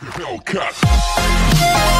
Hellcat.